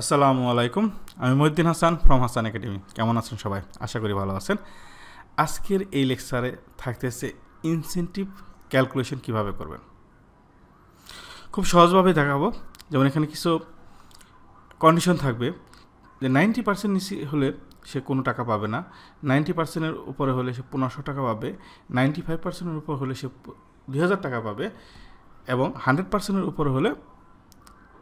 আসসালামু আলাইকুম, আমি মহিউদ্দিন হাসান ফ্রম হাসান একাডেমি কেমন আছেন সবাই? আশা করি ভালো আছেন। আজকের এই লেকচারে থাকতেছে ইনসেন্টিভ ক্যালকুলেশন কীভাবে করবেন? খুব সহজভাবে দেখাবো। যেমন এখানে কিছু কন্ডিশন থাকবে যে নাইনটি পার্সেন্ট নিচে হলে সে কোনো টাকা পাবে না নাইনটি পার্সেন্টের উপরে হলে সে পনেরোশো টাকা পাবে নাইনটি ফাইভ পার্সেন্টের উপর হলে সে দুই হাজার টাকা পাবে এবং হান্ড্রেড পার্সেন্টের উপরে হলে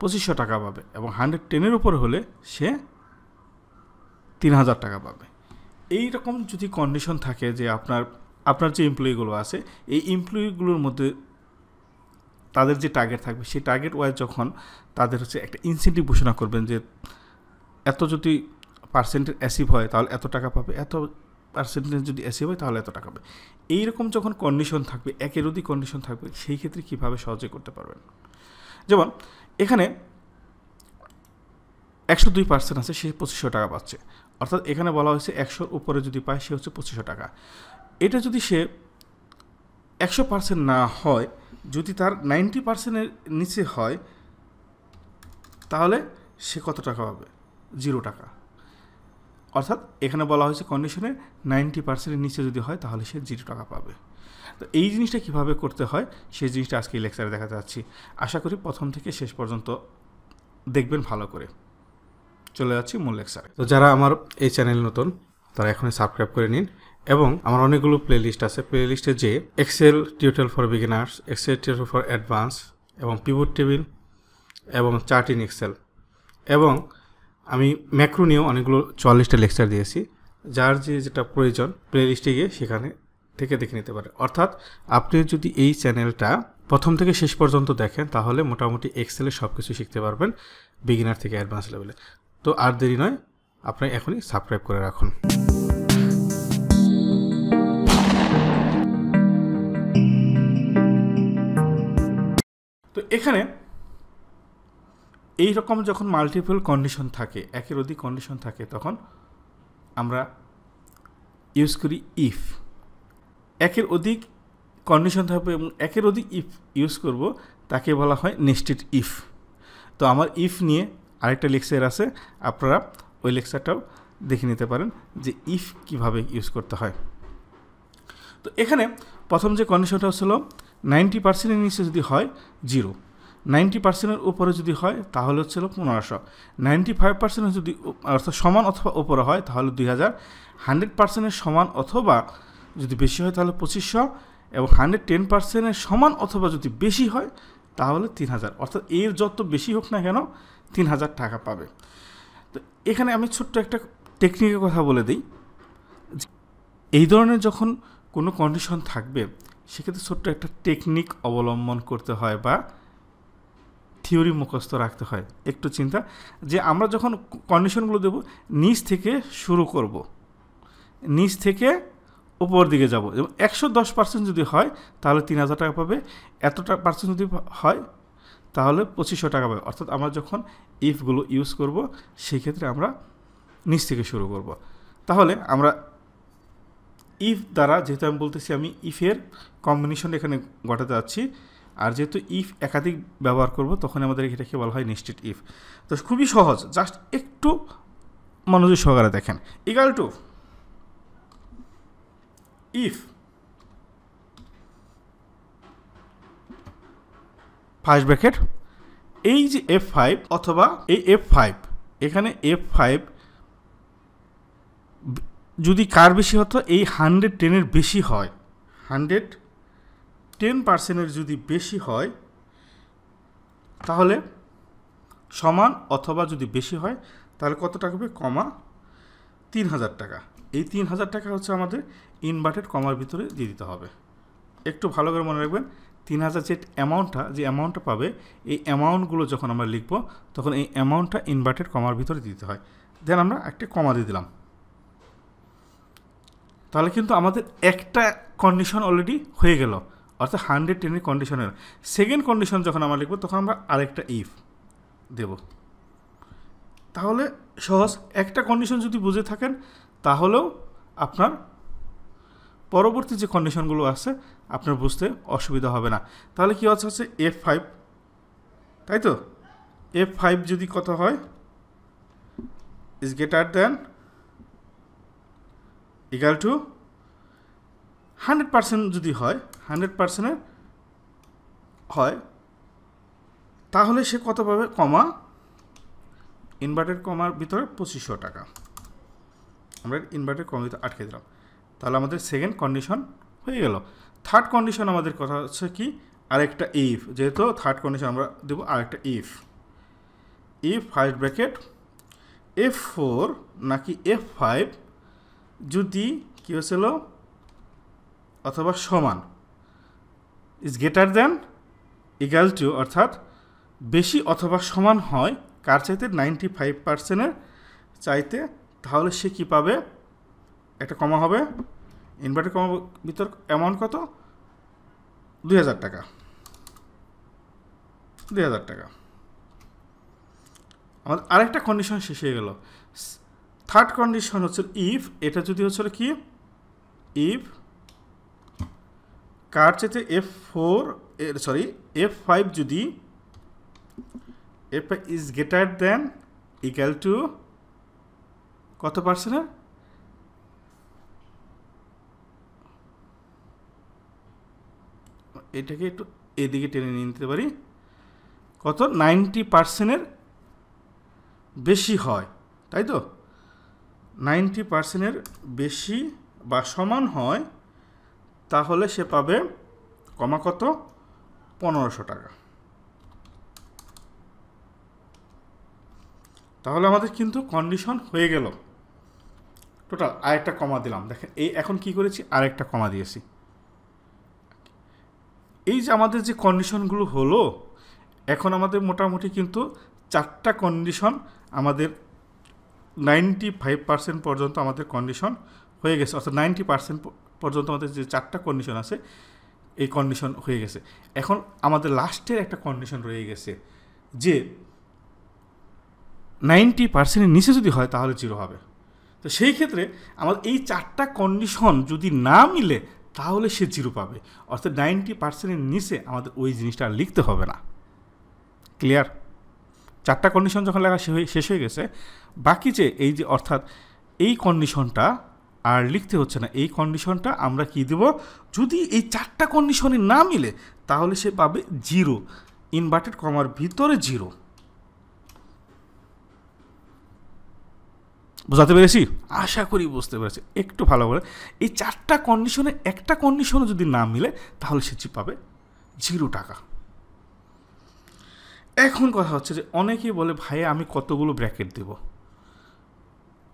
পঁচিশশো টাকা পাবে এবং হান্ড্রেড টেনের উপরে হলে সে তিন হাজার টাকা পাবে। এই রকম যদি কন্ডিশন থাকে যে আপনার আপনার যে এমপ্লয়িগুলো আছে, এই এমপ্লয়িগুলোর মধ্যে তাদের যে টার্গেট থাকবে, সেই টার্গেট ওয়াইজ যখন তাদের হচ্ছে একটা ইনসেন্টিভ ঘোষণা করবেন যে এত যদি পার্সেন্টের অ্যাসিভ হয়, তাহলে এত টাকা পাবে। এত পার্সেন্টেজ যদি অ্যাসিভ হয়, তাহলে এত টাকা পাবে। এইরকম যখন কন্ডিশন থাকবে, একের অধিক কন্ডিশন থাকবে, সেই ক্ষেত্রে কীভাবে সহজে করতে পারবেন? যেমন, এখানে একশো দুই পার্সেন্ট আছে, সে পঁচিশশো টাকা পাচ্ছে। অর্থাৎ এখানে বলা হয়েছে একশোর উপরে যদি পায়, সে হচ্ছে পঁচিশশো টাকা। এটা যদি সে একশো পার্সেন্ট না হয়, যদি তার নাইনটি পার্সেন্টের নিচে হয়, তাহলে সে কত টাকা পাবে? জিরো টাকা। অর্থাৎ এখানে বলা হয়েছে কন্ডিশনে নাইনটি পার্সেন্টের নিচে যদি হয়, তাহলে সে জিরো টাকা পাবে। তো এই জিনিসটা কীভাবে করতে হয়, সেই জিনিসটা আজকে এই লেকচারে দেখাতে যাচ্ছি। আশা করি প্রথম থেকে শেষ পর্যন্ত দেখবেন ভালো করে। চলে যাচ্ছি মূল লেকচারে তো যারা আমার এই চ্যানেল নতুন, তারা এখনই সাবস্ক্রাইব করে নিন এবং আমার অনেকগুলো প্লে লিস্ট আছে। প্লে লিস্টে যে Excel tutorial for beginners Excel tutorial for advance এবং পিভট টেবিল এবং চার্ট ইন এক্সেল এবং আমি ম্যাক্রো নিয়েও অনেকগুলো চুয়াল্লিশটা লেকচার দিয়েছি। যার যে যেটা প্রয়োজন প্লে লিস্টে গিয়ে সেখানে থেকে দেখে নিতে পারে। অর্থাৎ আপনি যদি এই চ্যানেলটা প্রথম থেকে শেষ পর্যন্ত দেখেন, তাহলে মোটামুটি এক্সেলে সব কিছু শিখতে পারবেন বিগিনার থেকে অ্যাডভান্স লেভেলে তো আর দেরি নয়, আপনি এখনই সাবস্ক্রাইব করে রাখুন। তো এখানে এই রকম যখন মাল্টিপল কন্ডিশন থাকে, একের অধিক কন্ডিশন থাকে, তখন আমরা ইউজ করি ইফ একের অধিক কন্ডিশন থাকবে এবং একের অধিক ইফ ইউজ করব, তাকে বলা হয় নেস্টেড ইফ তো আমার ইফ নিয়ে আরেকটা লেকচার আছে, আপনারা ওই লেকচারটাও দেখে নিতে পারেন যে ইফ কীভাবে ইউজ করতে হয়। তো এখানে প্রথম যে কন্ডিশনটা হচ্ছিল নাইনটি পার্সেন্টের নিচে যদি হয় জিরো নাইনটি পার্সেন্টের উপরে যদি হয়, তাহলে হচ্ছিল পনেরোশো। নাইনটি ফাইভ পার্সেন্টের যদি অর্থাৎ সমান অথবা উপরে হয়, তাহলে দুই হাজার। হান্ড্রেড পার্সেন্টের সমান অথবা যদি বেশি হয় তাহলে পঁচিশশো এবং হান্ড্রেড টেন পার্সেন্টের সমান অথবা যদি বেশি হয় তাহলে তিন হাজার। অর্থাৎ এর যত বেশি হোক না কেন তিন হাজার টাকা পাবে। তো এখানে আমি ছোট্ট একটা টেকনিকের কথা বলে দিই। এই ধরনের যখন কোনো কন্ডিশন থাকবে, সেক্ষেত্রে ছোট্ট একটা টেকনিক অবলম্বন করতে হয় বা থিওরি মুখস্থ রাখতে হয়। একটু চিন্তা, যে আমরা যখন কন্ডিশনগুলো দেব, নিচ থেকে শুরু করব। নিচ থেকে উপর দিকে যাব। এবং একশো দশ পার্সেন্ট যদি হয়, তাহলে তিন হাজার টাকা পাবে। এতটা পার্সেন্ট যদি হয়, তাহলে পঁচিশশো টাকা পাবে। অর্থাৎ আমরা যখন ইফগুলো ইউজ করব সেই ক্ষেত্রে আমরা নিচ থেকে শুরু করব। তাহলে আমরা ইফ দ্বারা, যেহেতু আমি বলতেছি আমি ইফের কম্বিনেশন এখানে ঘটাতে যাচ্ছি, আর যেহেতু ইফ একাধিক ব্যবহার করব, তখন আমাদের এটাকে বলা হয় নিশ্চিত ইফ তো খুবই সহজ। জাস্ট একটু মনোযোগ সহকারে দেখেন। Equal to if first bracket এই যে এফ ফাইভ অথবা এই এফ ফাইভ এখানে এফ ফাইভ যদি কার বেশি হতো? এই হান্ড্রেড টেনের বেশি হয়। হান্ড্রেড টেন পার্সেন্টের যদি বেশি হয় তাহলে সমান অথবা যদি বেশি হয় তাহলে কত টাকা হবে? কমা তিন হাজার টাকা। এই তিন হাজার টাকা হচ্ছে আমাদের ইনভার্টেড কমার ভিতরে দিয়ে দিতে হবে। একটু ভালো করে মনে রাখবেন, তিন হাজার যে অ্যামাউন্টটা যে অ্যামাউন্টটা পাবে, এই অ্যামাউন্টগুলো যখন আমরা লিখব, তখন এই অ্যামাউন্টটা ইনভার্টেড কমার ভিতরে দিতে হয়। দেন আমরা একটা কমা দিয়ে দিলাম। তাহলে কিন্তু আমাদের একটা কন্ডিশন অলরেডি হয়ে গেল, অর্থাৎ হান্ড্রেড টেনের কন্ডিশনের সেকেন্ড কন্ডিশন যখন আমরা লিখব, তখন আমরা আরেকটা ইফ দেব। তাহলে সহজ, একটা কন্ডিশন যদি বুঝে থাকেন তাহলেও আপনার পরবর্তী যে কন্ডিশনগুলো আছে, আপনার বুঝতে অসুবিধা হবে না। তাহলে কী হচ্ছে হচ্ছে এফ ফাইভ তাই তো? এফ ফাইভ যদি কত হয় is greater than equal to hundred percent যদি হয় হান্ড্রেড পার্সেন্টের হয়, তাহলে সে কত পাবে? কমা ইনভার্টেড কমার ভিতরে পঁচিশশো টাকা। আমরা ইনভার্টেড কমার ভিতরে আটকে দিলাম। তাহলে আমাদের সেকেন্ড কন্ডিশন হয়ে গেল। থার্ড কন্ডিশন আমাদের কথা হচ্ছে কি? আরেকটা ইফ যেহেতু থার্ড কন্ডিশন আমরা দেবো আরেকটা if if first bracket F four নাকি এফ ফাইভ যদি কী হয়েছিল? অথবা সমান। Is greater than equal to অর্থাৎ বেশি অথবা সমান হয়, কার চাইতে? নাইনটি ফাইভ পার্সেন্টের চাইতে তাহলে সে কী পাবে? একটা কমা হবে। ইনভার্টার কমা ভিতর অ্যামাউন্ট কত? দুই হাজার টাকা। দুই হাজার টাকা। আমাদের আরেকটা কন্ডিশন শেষ হয়ে গেল। থার্ড কন্ডিশন হচ্ছে ইফ এটা যদি হচ্ছে কি? ইফ কার চাইতে F four sorry F five যদি F is greater than equal to কত পার্সেন্টের এটাকে একটু এদিকে টেনে নিয়ে নিতে পারি। কত? নাইনটি পার্সেন্টের বেশি হয়, তাই তো? নাইনটি পার্সেন্টের বেশি বা সমান হয়, তাহলে সে পাবে কমা কত? পনেরোশো টাকা। তাহলে আমাদের কিন্তু কন্ডিশন হয়ে গেল। টোটাল আরেকটা কমা দিলাম। দেখেন, এই এখন কি করেছি? আরেকটা কমা দিয়েছি। এই যে আমাদের যে কন্ডিশনগুলো হলো, এখন আমাদের মোটামুটি কিন্তু চারটা কন্ডিশন আমাদের নাইনটি ফাইভ পার্সেন্ট পর্যন্ত আমাদের কন্ডিশন হয়ে গেছে। অর্থাৎ নাইনটি পার্সেন্ট পর্যন্ত আমাদের যে চারটা কন্ডিশন আছে, এই কন্ডিশন হয়ে গেছে। এখন আমাদের লাস্টের একটা কন্ডিশন রয়ে গেছে যে নাইনটি পার্সেন্টের নিচে যদি হয়, তাহলে জিরো হবে। তো সেই ক্ষেত্রে আমাদের এই চারটা কন্ডিশন যদি না মিলে, তাহলে সে জিরো পাবে। অর্থাৎ নাইনটি পার্সেন্টের নিচে আমাদের ওই জিনিসটা লিখতে হবে না। ক্লিয়ার চারটা কন্ডিশন যখন লেখা শেষ হয়ে গেছে, বাকি যে এই যে অর্থাৎ এই কন্ডিশনটা আর লিখতে হচ্ছে না, এই কন্ডিশনটা আমরা কি দেব? যদি এই চারটা কন্ডিশনে না মিলে, তাহলে সে পাবে জিরো ইনভার্টেড কমার ভিতরে জিরো বোঝাতে পেরেছি? আশা করি বুঝতে পেরেছি। একটু ভালো করে। এই চারটা কন্ডিশনে একটা কন্ডিশনও যদি না মিলে, তাহলে সে পাবে জিরো টাকা। এখন কথা হচ্ছে যে, অনেকেই বলে, ভাই, আমি কতগুলো ব্র্যাকেট দেব?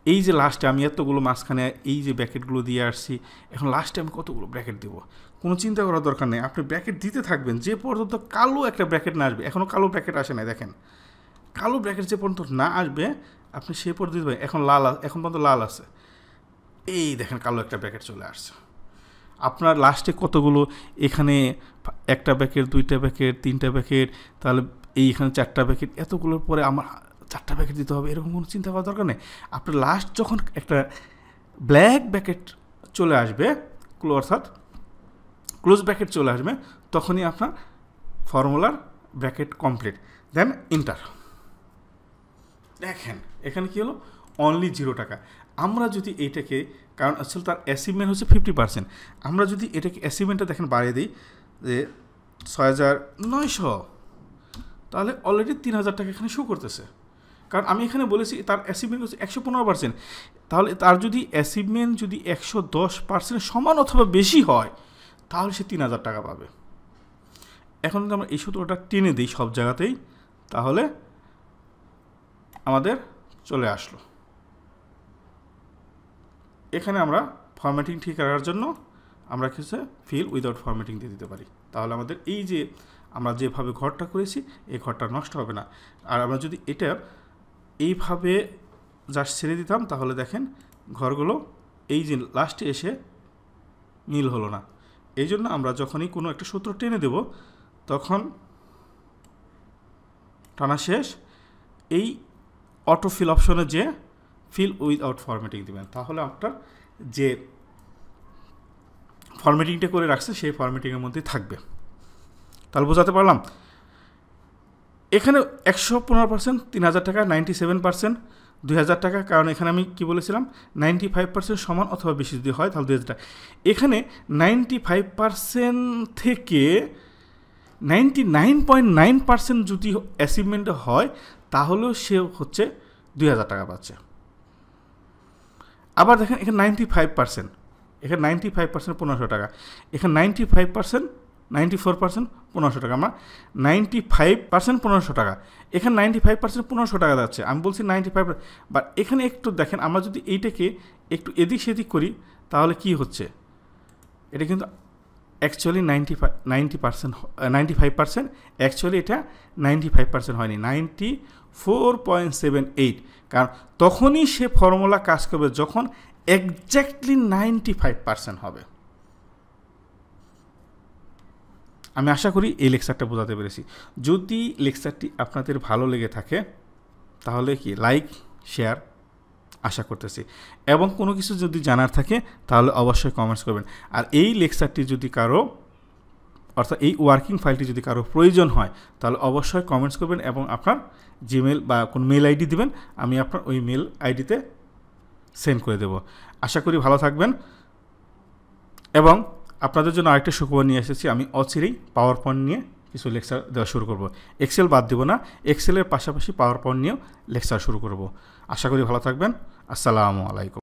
এই যে লাস্টে আমি এতগুলো মাঝখানে এই যে ব্র্যাকেটগুলো দিয়ে আসছি, এখন লাস্টে আমি কতগুলো ব্র্যাকেট দেব? কোনো চিন্তা করার দরকার নেই। আপনি ব্র্যাকেট দিতে থাকবেন, যে পর্যন্ত কালো একটা ব্র্যাকেট না আসবে এখনও কালো ব্র্যাকেট আসে না দেখেন। কালো ব্র্যাকেট যে পর্যন্ত না আসবে আপনি সে পর্যন্ত দিতে এখন লাল এখন পর্যন্ত লাল আছে। এই দেখেন কালো একটা প্যাকেট চলে আসছে। আপনার লাস্টে কতগুলো? এখানে একটা প্যাকেট দুইটা প্যাকেট তিনটা প্যাকেট তাহলে এইখানে চারটা প্যাকেট এতগুলোর পরে আমার চারটা প্যাকেট দিতে হবে, এরকম কোনো চিন্তা করার দরকার নেই। আপনার লাস্ট যখন একটা ব্ল্যাক ব্যাকেট চলে আসবে ক্লো অর্থাৎ ক্লোজ ব্র্যাকেট চলে আসবে, তখনই আপনার ফর্মুলার ব্র্যাকেট কমপ্লিট দেন ইন্টার দেখেন, এখানে কী হলো? অনলি জিরো টাকা। আমরা যদি এইটাকে কারণ আসলে তার অ্যাসিভমেন্ট হচ্ছে ফিফটি পার্সেন্ট আমরা যদি এটাকে অ্যাসিভমেন্টটা দেখেন বাড়িয়ে দিই, যে ছয় হাজার নয়শো। তাহলে অলরেডি তিন হাজার টাকা এখানে শো করতেছে। কারণ আমি এখানে বলেছি, তার অ্যাসিভমেন্ট হচ্ছে একশো পনেরো পার্সেন্ট তাহলে তার যদি অ্যাসিভমেন্ট যদি একশো দশ পার্সেন্ট সমান অথবা বেশি হয়, তাহলে সে তিন হাজার টাকা পাবে। এখন যদি আমরা এই সূত্রটা টেনে দিই সব জায়গাতেই, তাহলে আমাদের চলে আসলো। এখানে আমরা ফরম্যাটিং ঠিক রাখার জন্য আমরা কিছু ফিল উইদাউট ফরম্যাটিং দিয়ে দিতে পারি। তাহলে আমাদের এই যে আমরা যেভাবে ঘরটা করেছি, এই ঘরটা নষ্ট হবে না। আর আমরা যদি এটা এইভাবে জাস্ট ছেড়ে দিতাম, তাহলে দেখেন ঘরগুলো এই যে লাস্টে এসে মিল হলো না। এই জন্য আমরা যখনই কোনো একটা সূত্র টেনে দেব, তখন টানা শেষ। এই অটো ফিল অপশনে যে ফিল উইথআউট ফরম্যাটিং দেবেন, তাহলে আপনার যে ফরম্যাটিংটা করে রাখছে, সেই ফরম্যাটিংয়ের মধ্যেই থাকবে। তাহলে বোঝাতে পারলাম? এখানে একশো পনেরো পার্সেন্ট তিন হাজার টাকা, নাইনটি সেভেন পার্সেন্ট দুই হাজার টাকা, কারণ এখানে আমি কি বলেছিলাম? নাইনটি ফাইভ পার্সেন্ট সমান অথবা বেশি যদি হয়, তাহলে দুই হাজার টাকা। এখানে নাইনটি ফাইভ পার্সেন্ট থেকে ninety nine point nine percent যদি অ্যাচিভমেন্ট হয় তাহলেও সে হচ্ছে দুই হাজার টাকা পাচ্ছে। আবার দেখেন, এখানে নাইনটি ফাইভ পার্সেন্ট এখানে নাইনটি ফাইভ পার্সেন্ট পনেরোশো টাকা। এখানে ninety five percent ninety four percent পনেরোশো টাকা। আমরা নাইনটি ফাইভ পার্সেন্ট পনেরোশো টাকা। এখানে নাইনটি ফাইভ পার্সেন্ট পনেরোশো টাকা যাচ্ছে। আমি বলছি নাইনটি ফাইভ বাট এখানে একটু দেখেন, আমরা যদি এইটাকে একটু এদিক সেদিক করি, তাহলে কি হচ্ছে? এটা কিন্তু actually ninety five ninety percent ninety five percent actually এটা নাইনটি ফাইভ পার্সেন্ট হয়নি ninety four point seven eight কারণ তখনই সে ফর্মুলা কাজ করবে যখন এক্স্যাক্টলি নাইনটি ফাইভ পার্সেন্ট হবে। আমি আশা করি এই লেকচারটা বোঝাতে পেরেছি। যদি লেকচারটি আপনাদের ভালো লেগে থাকে, তাহলে কি লাইক শেয়ার আশা করতেছি। এবং কোনো কিছু যদি জানার থাকে, তাহলে অবশ্যই কমেন্টস করবেন। আর এই লেকচারটি যদি কারও, অর্থাৎ এই ওয়ার্কিং ফাইলটি যদি কারও প্রয়োজন হয়, তাহলে অবশ্যই কমেন্টস করবেন এবং আপনার জিমেল বা কোন মেল আইডি দিবেন। আমি আপনার ওই মেল আইডিতে সেন্ড করে দেব। আশা করি ভালো থাকবেন। এবং আপনাদের জন্য আরেকটা সুখবর নিয়ে এসেছি। আমি অচিরেই পাওয়ার পয়েন্ট নিয়ে কিছু লেকচার দেওয়া শুরু করব। এক্সেল বাদ দেবো না। এক্সেলের পাশাপাশি পাওয়ার পয়েন্ট নিয়েও লেকচার শুরু করব। আশা করি ভালো থাকবেন। আসসালামু আলাইকুম।